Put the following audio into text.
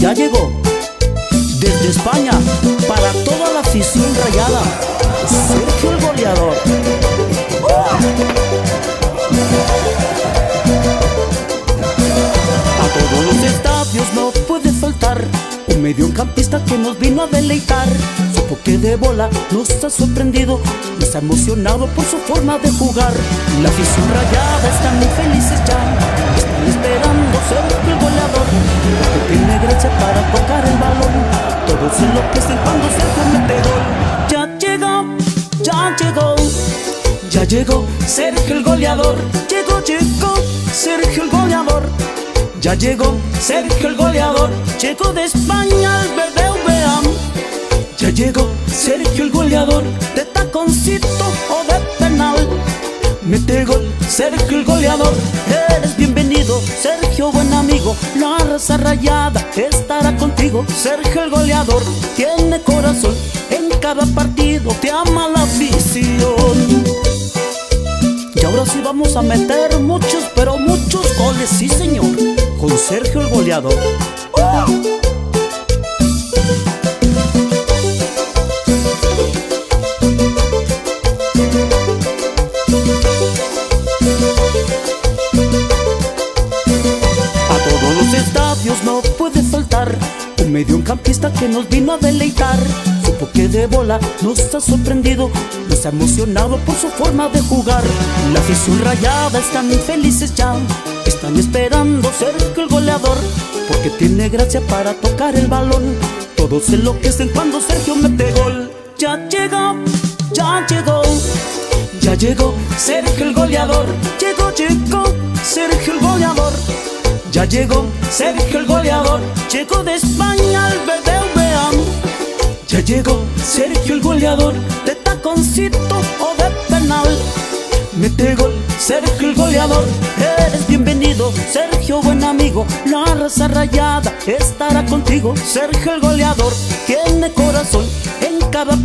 ya llegó desde España para toda la afición rayada. Sergio el goleador. A todos los estadios no puede faltar un mediocampista que nos vino a deleitar. Supo que de bola nos ha sorprendido, nos ha emocionado por su forma de jugar. La afición rayada están muy felices ya, esperando ser el goleador. Todos enloquecen cuando se mete gol. Ya llegó, ya llegó. Ya llegó Sergio el goleador, llegó, llegó Sergio el goleador. Ya llegó Sergio el goleador, llegó de España al BBVA. Ya llegó Sergio el goleador, de taconcito o de penal. Mete gol, Sergio el goleador, eres bienvenido, la raza rayada estará contigo. Sergio el goleador tiene corazón, en cada partido te ama la afición. Y ahora sí vamos a meter muchos, pero muchos goles, sí señor, con Sergio el goleador. No puede faltar un mediocampista que nos vino a deleitar. Supo que de bola nos ha sorprendido, nos ha emocionado por su forma de jugar. La afición rayada están felices ya, están esperando ser el goleador, porque tiene gracia para tocar el balón. Todos enloquecen cuando Sergio mete gol. Ya llegó, ya llegó. Ya llegó Sergio el goleador, llegó, llegó Sergio el goleador. Ya llegó Sergio el goleador, llegó de España al BBVA. Ya llegó Sergio el goleador, de taconcito o de penal. Mete gol, Sergio el goleador, eres bienvenido, Sergio buen amigo, la raza rayada estará contigo. Sergio el goleador tiene corazón, en cada